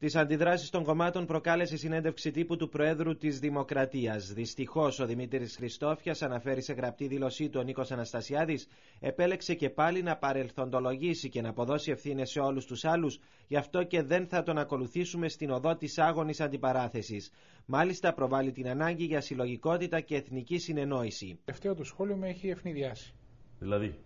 Τις αντιδράσεις των κομμάτων προκάλεσε η συνέντευξη τύπου του Προέδρου της Δημοκρατίας. Δυστυχώς, ο Δημήτρης Χριστόφιας, αναφέρει σε γραπτή δήλωσή του ο Νίκος Αναστασιάδης, επέλεξε και πάλι να παρελθοντολογήσει και να αποδώσει ευθύνες σε όλους τους άλλους, γι' αυτό και δεν θα τον ακολουθήσουμε στην οδό της άγονη αντιπαράθεσης. Μάλιστα, προβάλλει την ανάγκη για συλλογικότητα και εθνική συνεννόηση. Το τελευταίο του σχόλιο με έχει ευνηδιάσει. Δηλαδή;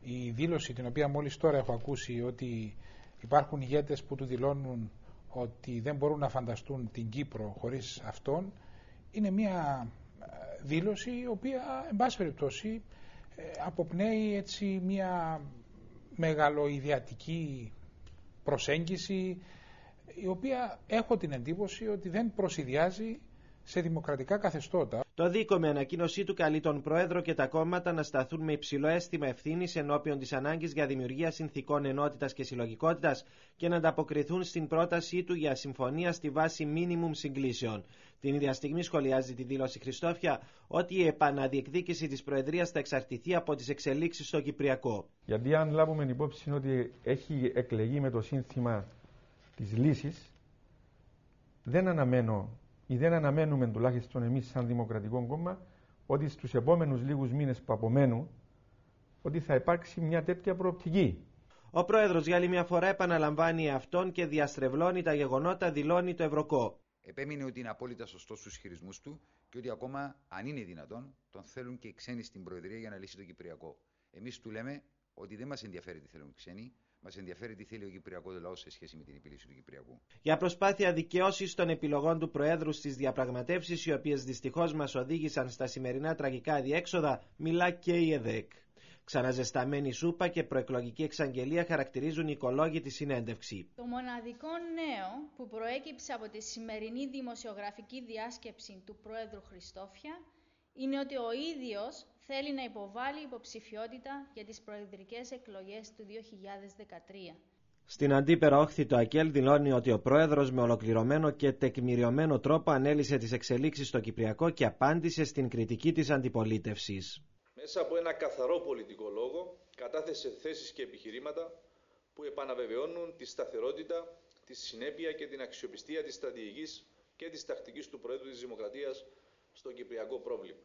Η δήλωση την οποία μόλις τώρα έχω ακούσει ότι Υπάρχουν ηγέτες που του δηλώνουν ότι δεν μπορούν να φανταστούν την Κύπρο χωρίς αυτόν. Είναι μια ε, δήλωση η οποία, εν πάση περιπτώσει, ε, αποπνέει έτσι μια μεγαλοειδιατική προσέγγιση η οποία έχω την εντύπωση ότι δεν προσυδειάζει σε δημοκρατικά καθεστώτα. Το Δίκο με ανακοίνωσή του καλεί τον Πρόεδρο και τα κόμματα να σταθούν με υψηλό αίσθημα ευθύνης ενώπιον της ανάγκης για δημιουργία συνθήκων ενότητας και συλλογικότητας και να ανταποκριθούν στην πρότασή του για συμφωνία στη βάση μίνιμουμ συγκλήσεων. Την ίδια στιγμή σχολιάζει τη δήλωση Χριστόφια ότι η επαναδιεκδίκηση της Προεδρίας θα εξαρτηθεί από τις εξελίξεις στο Κυπριακό. Γιατί αν λάβουμε υπόψη ότι έχει εκλεγεί με το σύνθημα της λύσης, δεν αναμένω ή δεν αναμένουμε τουλάχιστον εμείς σαν Δημοκρατικό Κόμμα ότι στους επόμενους λίγους μήνες που απομένουν ότι θα υπάρξει μια τέτοια προοπτική. Ο πρόεδρος για άλλη μια φορά επαναλαμβάνει αυτόν και διαστρεβλώνει τα γεγονότα, δηλώνει το Ευρωκό. Επέμεινε ότι είναι απόλυτα σωστός στους χειρισμού του και ότι ακόμα, αν είναι δυνατόν, τον θέλουν και οι ξένοι στην Προεδρία για να λύσει το Κυπριακό. Εμείς του λέμε ότι δεν μας ενδιαφέρει τι θέλουν οι ξένοι, Μας ενδιαφέρει τι θέλει ο Κυπριακός λαός σε σχέση με την επίλυση του Κυπριακού. Για προσπάθεια δικαιώσης των επιλογών του Προέδρου στις διαπραγματεύσεις, οι οποίες δυστυχώς μας οδήγησαν στα σημερινά τραγικά διέξοδα, μιλά και η ΕΔΕΚ. Ξαναζεσταμένη σούπα και προεκλογική εξαγγελία χαρακτηρίζουν οι οικολόγοι τη συνέντευξη. Το μοναδικό νέο που προέκυψε από τη σημερινή δημοσιογραφική διάσκεψη του Πρόεδρου Χριστόφια είναι ότι ο ίδιος θέλει να υποβάλει υποψηφιότητα για τις προεδρικές εκλογές του 2013. Στην αντίπερα όχθη το ΑΚΕΛ δηλώνει ότι ο πρόεδρος με ολοκληρωμένο και τεκμηριωμένο τρόπο ανέλησε τις εξελίξεις στο Κυπριακό και απάντησε στην κριτική της αντιπολίτευσης. Μέσα από ένα καθαρό πολιτικό λόγο κατάθεσε θέσεις και επιχειρήματα που επαναβεβαιώνουν τη σταθερότητα, τη συνέπεια και την αξιοπιστία της στρατηγικής και της τακτικής του Προέδρου της Δημοκρατίας στο κυπριακό πρόβλημα.